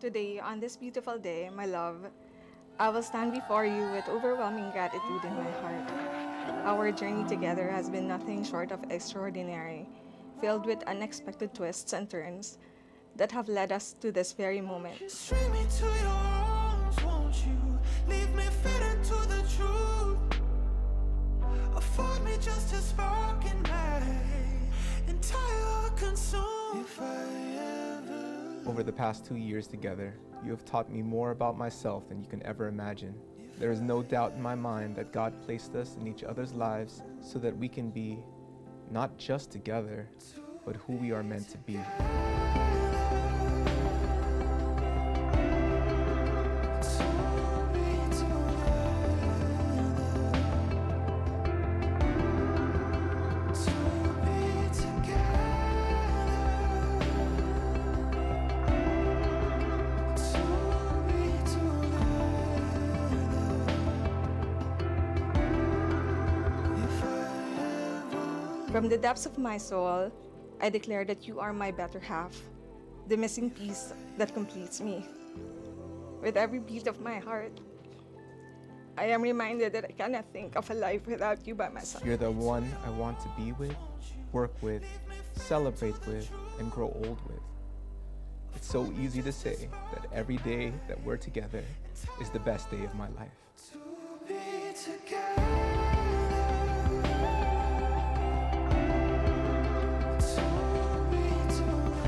Today, on this beautiful day, my love, I will stand before you with overwhelming gratitude in my heart. Our journey together has been nothing short of extraordinary, filled with unexpected twists and turns that have led us to this very moment. Over the past two years together, you have taught me more about myself than you can ever imagine. There is no doubt in my mind that God placed us in each other's lives so that we can be not just together, but who we are meant to be. From the depths of my soul, I declare that you are my better half, the missing piece that completes me. With every beat of my heart, I am reminded that I cannot think of a life without you by my side. You're the one I want to be with, work with, celebrate with, and grow old with. It's so easy to say that every day that we're together is the best day of my life.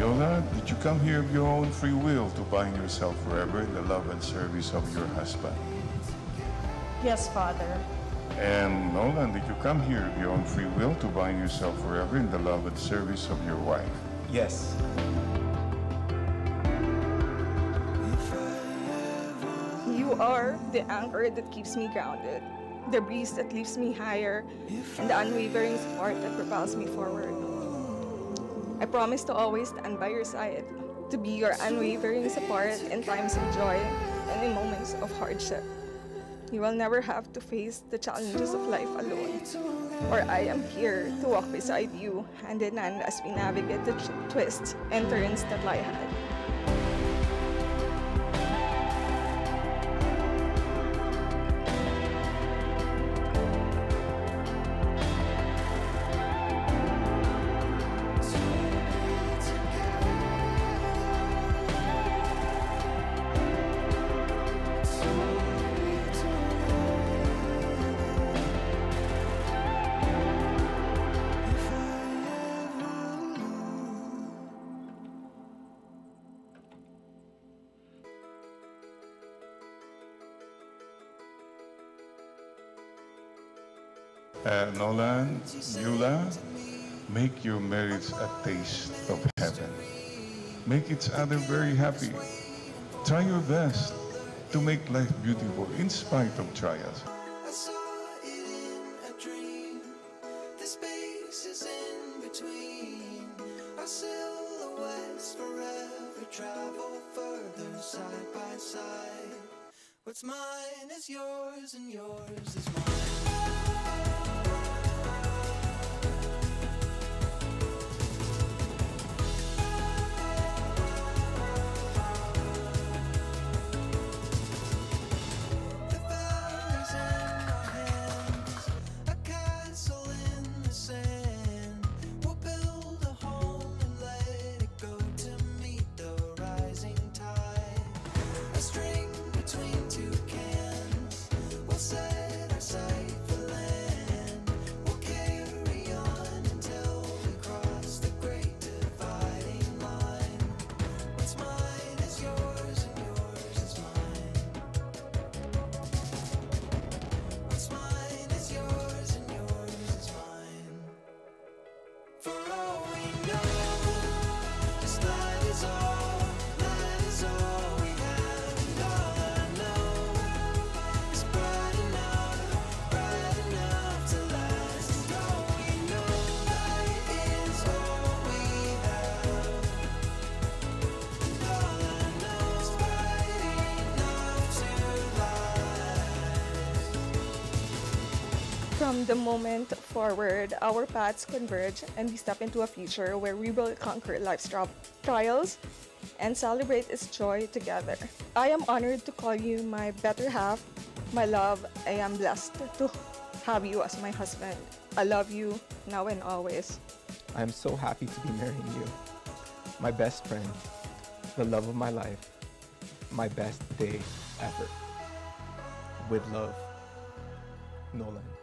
Together. Paula, did you come here of your own free will to bind yourself forever in the love and service of your husband? Yes, Father. And Nolan, did you come here of your own free will to bind yourself forever in the love and service of your wife? Yes. You are the anchor that keeps me grounded, the breeze that lifts me higher, and the unwavering support that propels me forward. I promise to always stand by your side, to be your unwavering support in times of joy and in moments of hardship. You will never have to face the challenges of life alone, for I am here to walk beside you hand in hand as we navigate the twists and turns that lie ahead. Uh, Nolan, Paula, make your marriage a taste of heaven. Make each other very happy. Try your best to make life beautiful in spite of trials. What's mine is yours, and yours is mine. From the moment forward, our paths converge and we step into a future where we will conquer life's tri- trials and celebrate its joy together. I am honored to call you my better half, my love. I am blessed to have you as my husband. I love you now and always. I am so happy to be marrying you. My best friend, the love of my life, my best day ever. With love, Nolan.